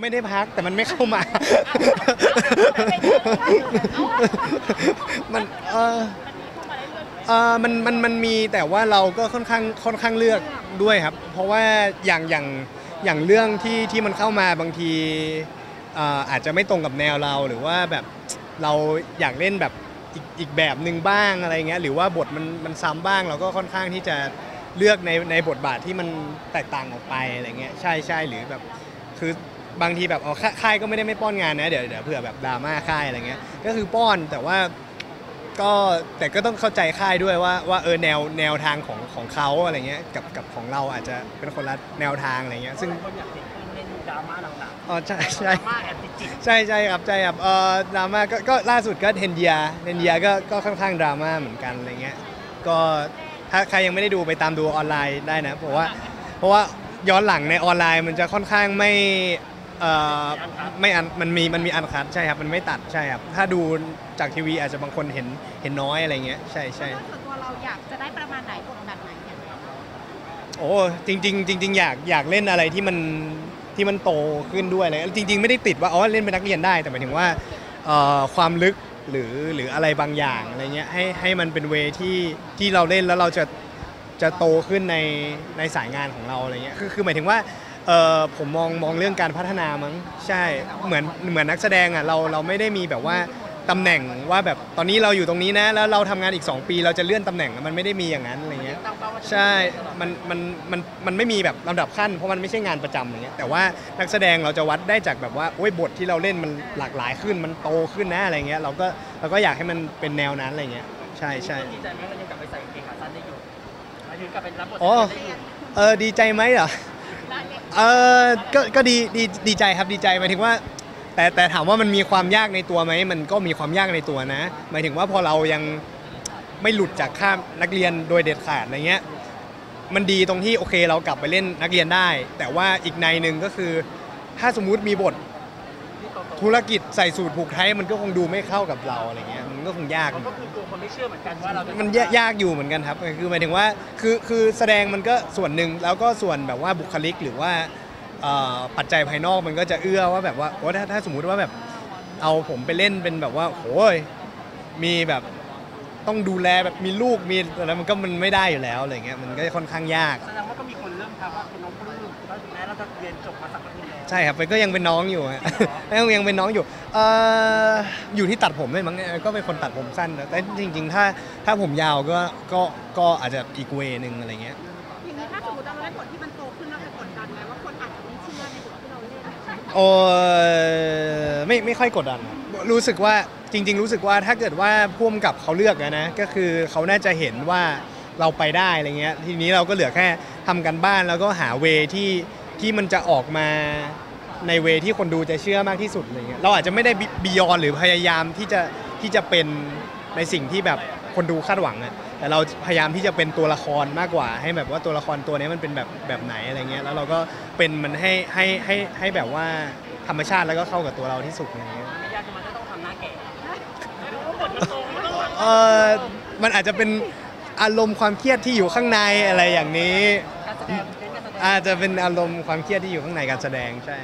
ไม่ได้พักแต่มันไม่เข้ามา มันเออเออมันมันมันมีแต่ว่าเราก็ค่อนข้างค่อนข้างเลือกด้วยครับ เพราะว่าอย่างอย่างอย่างเรื่องที่ที่มันเข้ามาบางทีเอ่ออาจจะไม่ตรงกับแนวเราหรือว่าแบบเราอยากเล่นแบบอีกอีกแบบหนึ่งบ้างอะไรเงี้ยหรือว่าบทมันมันซ้ำบ้างเราก็ค่อนข้างที่จะเลือกในในบทบาทที่มันแตกต่างออกไปอะไรเงี้ยใช่ใช่หรือแบบคือ บางทีแบบอ๋อค่าค่ายก็ไม่ได้ไม่ป้อนงานนะเดี๋ยวเดี๋ยวเผื่อแบบดราม่าค่ายอะไรเงี้ยก็คือป้อนแต่ว่าก็แต่ก็ต้องเข้าใจค่ายด้วยว่าว่าเออแนวแนวทางของของเขาอะไรเงี้ยกับกับของเราอาจจะเป็นคนละแนวทางอะไรเงี้ยซึ่งคนอยากเห็นเล่นดราม่าหนักอ๋อใช่ๆใช่ดราม่าแอบจิตใช่ใช่ครับใช่ครับเออดราม่าก็ก็ล่าสุดก็เทนเดียเทนเดียก็ก็ค่อนข้างดราม่าเหมือนกันอะไรเงี้ยก็ถ้าใครยังไม่ได้ดูไปตามดูออนไลน์ได้นะเพราะว่าเพราะว่าย้อนหลังในออนไลน์มันจะค่อนข้างไม่ เอ่อไม่อันมันมีมันมีอันคัดใช่ครับ มันไม่ตัดใช่ครับ ถ้าดูจากทีวีอาจจะบางคนเห็นเห็นน้อยอะไรเงี้ยใช่ใช่ส่วนตัวเราอยากจะได้ประมาณไหนบทแบบไหนเนี่ยโอ้จริงๆจริง ๆ อยากอยากเล่นอะไรที่มันที่มันโตขึ้นด้วยเลยจริง ๆ ไม่ได้ติดว่าอ๋อเล่นเป็นนักเรียนได้แต่หมายถึงว่าเอ่อความลึกหรือหรืออะไรบางอย่างอะไรเงี้ยให้ให้มันเป็นเวที่ที่เราเล่นแล้วเราจะจะโตขึ้นในในสายงานของเราอะไรเงี้ยคือคือหมายถึงว่า เออผมมองมองเรื่องการพัฒนามั้งใช่เหมือนเหมือนนักแสดงอะเราเราไม่ได้มีแบบว่าตำแหน่งว่าแบบตอนนี้เราอยู่ตรงนี้นะ แล้วเราทำงานอีก 2 ปีเราจะเลื่อนตำแหน่งมันไม่ได้มีอย่างนั้นอะไรเงี้ยตั้งเป้าว่าจะใช่มันมันมันมันไม่มีแบบลำดับขั้นเพราะมันไม่ใช่งานประจำอย่างเงี้ยแต่ว่านักแสดงเราจะวัดได้จากแบบว่าโอ้ยบทที่เราเล่นมันหลากหลายขึ้นมันโตขึ้นนะอะไรเงี้ยเราก็เราก็อยากให้มันเป็นแนวนั้นอะไรเงี้ยใช่ใช่ดีใจไหมเรายังกลับไปใส่กางเกงขาสั้นได้อยู่หมายถึงกลับไปรับบทอ๋อได้อยู่เออดีใจไหมเหรอ เออก็ก็ดีดีดีใจครับดีใจหมายถึงว่า แต่แต่ถามว่ามันมีความยากในตัวไหมมันก็มีความยากในตัวนะ หมายถึงว่าพอเรายังไม่หลุดจากข้ามนักเรียนโดยเด็ดขาดอะไรเงี้ยมันดีตรงที่โอเคเรากลับไปเล่นนักเรียนได้ แต่ว่าอีกในหนึ่งก็คือ ถ้าสมมุติมีบท ธุรกิจใส่สูตรผูกไทยมันก็คงดูไม่เข้ากับเราอะไรเงี้ยมันก็คงยากมันก็คือกลัวคนไม่เชื่อเหมือนกันว่าเราจะมันยยากอยู่เหมือนกันครับคือหมายถึงว่าคือคือแสดงมันก็ส่วนหนึ่งแล้วก็ส่วนแบบว่าบุคลิกหรือว่าเอ่อปัจจัยภายนอกมันก็จะเอื้อว่าแบบว่าโอ้ถ้าถ้าสมมุติว่าแบบเอาผมไปเล่นเป็นแบบว่าโอ้ยมีแบบต้องดูแลแบบมีลูกมีอะไรมันก็มันไม่ได้อยู่แล้วอะไรเงี้ยมันก็ค่อนข้างยาก แสดงว่าก็มีคนเริ่มทักว่าเป็นน้องปลื้ม จะเรียนจบมาสักพักหนึงแล้วใช่ครับมันก็ยังเป็นน้องอยู่ฮะ ยังยังเป็นน้องอยู่เอ่ออยู่ที่ตัดผมด้วยมั้งเนี่ยก็เป็นคนตัดผมสั้นนะแต่จริง ๆ ถ้าถ้าผมยาวก็ก็ก็อาจจะอีกเวนึงอะไรเงี้ย อย่างนี้ถ้าสมมติเราได้บทที่มันโตขึ้นเราจะกดดันไหมว่าคนอาจจะไม่เชื่อในบทที่เราเล่นโอ้ไม่ไม่ค่อยกดดันรู้สึกว่าจริง ๆ รู้สึกว่าถ้าเกิดว่าพ่วงกับเขาเลือกอะนะ ก็คือเขาน่าจะเห็นว่าเราไปได้อะไรเงี้ยทีนี้เราก็เหลือแค่ทำกันบ้านแล้วก็หาเวที่ ที่มันจะออกมาในเวที่คนดูจะเชื่อมากที่สุดอะไรเงี้ยเราอาจจะไม่ได้บียอนหรือพยายามที่จะที่จะเป็นในสิ่งที่แบบคนดูคาดหวังอะแต่เราพยายามที่จะเป็นตัวละครมากกว่า ให้แบบว่าตัวละครตัวนี้มันเป็นแบบแบบไหนอะไรเงี้ยแล้วเราก็เป็นมันให้ให้ให้ให้แบบว่าธรรมชาติแล้วก็เข้ากับตัวเราที่สุดอะไรเงี้ยไม่ยากคือมันก็ต้องทำหน้าแก่ไม่รู้ว่าบทมันโตมันต้องเออมันอาจจะเป็นอารมณ์ความเครียดที่อยู่ข้างในอะไรอย่างนี้ อาจจะเป็นอารมณ์ความเครียดที่อยู่ข้างในการแสดงใช่